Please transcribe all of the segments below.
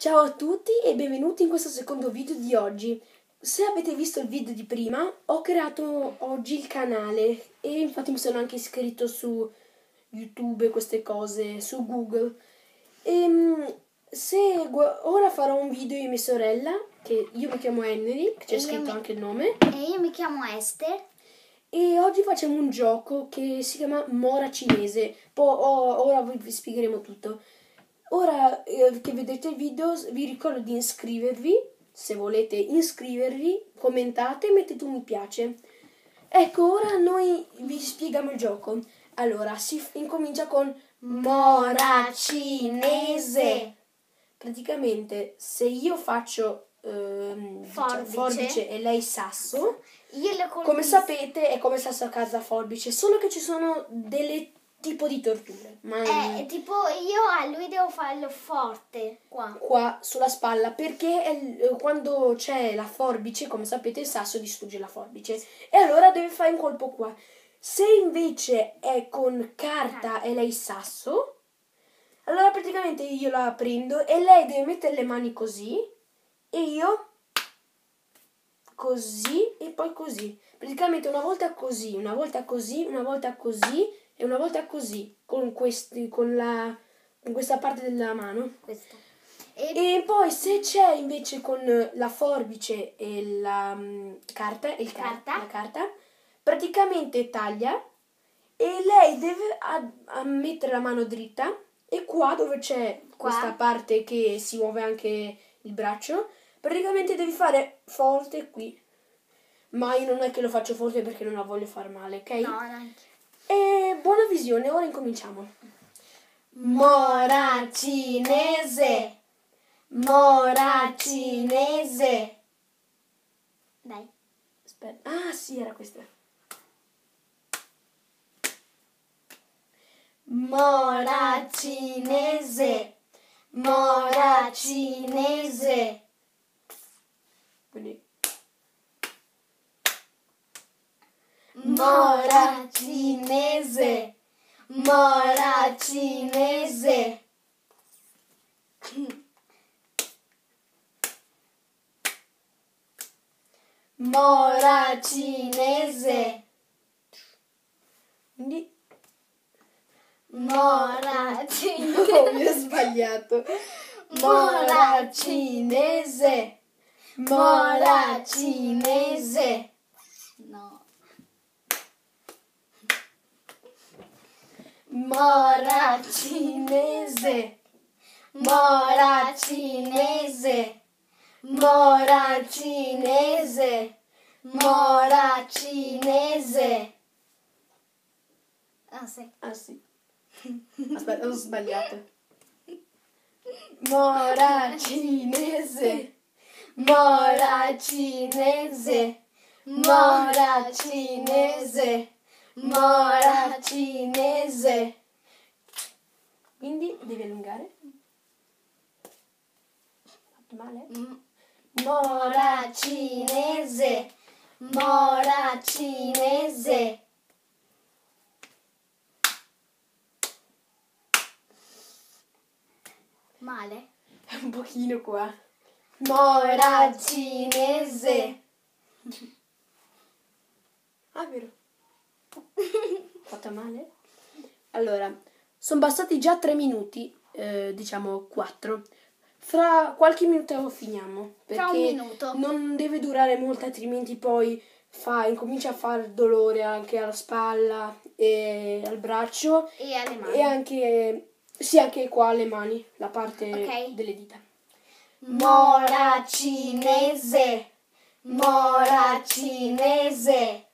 Ciao a tutti e benvenuti in questo secondo video di oggi. Se avete visto il video di prima, ho creato oggi il canale e infatti mi sono anche iscritto su YouTube e queste cose, su Google. E, se ora farò un video e mia sorella, che io mi chiamo Henry, che c'è scritto mi... anche il nome. E io mi chiamo Esther. E oggi facciamo un gioco che si chiama Mora Cinese. Poi oh, ora vi spiegheremo tutto. Ora eh, che vedete il video vi ricordo di iscrivervi, se volete iscrivervi, commentate e mettete un mi piace. Ecco, ora noi vi spieghiamo il gioco. Allora, si incomincia con Mora Cinese. Praticamente, se io faccio ehm, forbice. Forbice e lei sasso, come sapete è come sasso a casa forbice, solo che ci sono delle tipo di torture. Ma eh, tipo io a lui devo farlo forte qua. Qua sulla spalla perché è, quando c'è la forbice, come sapete, il sasso distrugge la forbice. E allora deve fare un colpo qua. Se invece è con carta e lei sasso, allora praticamente io la prendo e lei deve mettere le mani così e io così e poi così. Praticamente una volta così, una volta così, una volta così e una volta così con, questi, con, la, con questa parte della mano. Questa. E... e... poi se c'è invece con la forbice e la um, carta, il carta. la carta, praticamente taglia e lei deve a, a mettere la mano dritta e qua dove c'è qua. questa parte che si muove anche il braccio, praticamente devi fare forte qui. Ma io non è che lo faccio forte perché non la voglio far male, ok? No, neanche. E buona visione, ora incominciamo. Mora cinese. Mora cinese. Dai. Aspetta. Ah, sì, era questa. Mora cinese. Mora cinese. Quindi Mora cinese. Mora cinese. Mora cinese. Mora cinese. Oh, mi ho sbagliato. Mora cinese. Mora cinese. Mora cinese. Mora cinese. Mora cinese. Mora cinese. Ah sì. Ah sì. Aspetta, ho sbagliato. Mora cinese. Mora cinese. Mora cinese. Mora cinese. Quindi devi allungare. Fatto male? Mm. Mora cinese. Mora cinese. Male? Un pochino qua. Mora cinese. Ah, vero. Fatta male? Allora, sono bastati già tre minuti, eh, diciamo quattro. Fra qualche minuto finiamo. Perché non deve durare molto, altrimenti poi fa, incomincia a fare dolore anche alla spalla e al braccio. E alle mani. E anche, sì, anche qua alle mani, la parte okay. delle dita. Mora cinese. Mora cinese.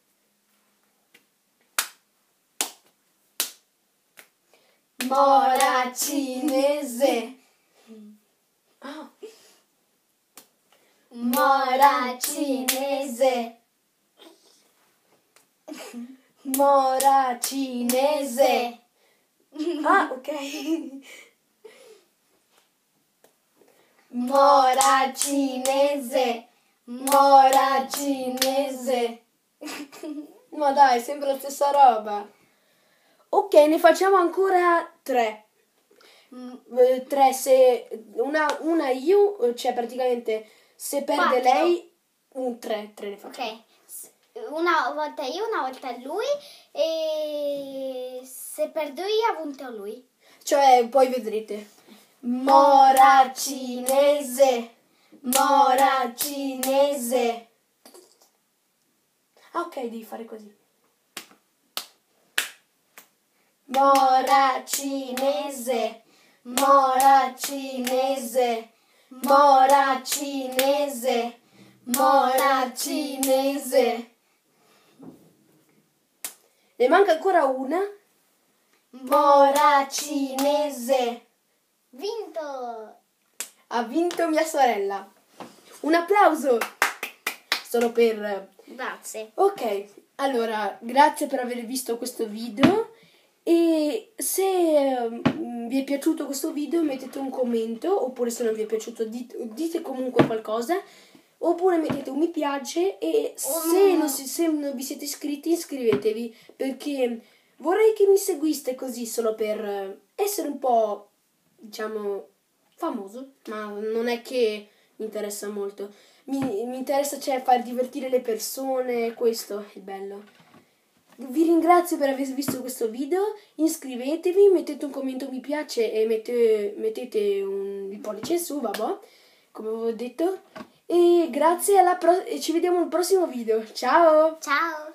Mora cinese. Mora cinese. Mora cinese. Ah, ok. Mora cinese. Mora cinese. Ma dai, sembra la stessa roba. Ok, ne facciamo ancora tre. Mm, eh, se una, una io, eh, cioè praticamente se perde Quattro. lei, un tre, tre ne faccio. ok. Una volta io, una volta lui e se perdo io ha vinto lui. Cioè, poi vedrete. Mora cinese, mora cinese. Ah, ok, devi fare così. Mora cinese, mora cinese, mora cinese, mora cinese. Ne manca ancora una. Mora cinese. Vinto! Ha vinto mia sorella. Un applauso. Solo per... Grazie. Ok, allora, grazie per aver visto questo video. E se mm, vi è piaciuto questo video mettete un commento, oppure se non vi è piaciuto dite, comunque qualcosa, oppure mettete un mi piace e se non, si- se non vi siete iscritti iscrivetevi perché vorrei che mi seguiste così solo per essere un po', diciamo, famoso, ma non è che mi interessa molto. Mi, mi interessa cioè far divertire le persone, questo è bello. Vi ringrazio per aver visto questo video, iscrivetevi, mettete un commento mi piace e mette- mettete un, il pollice su, vabbè, come avevo detto. E grazie alla pro- e ci vediamo al prossimo video. Ciao! Ciao!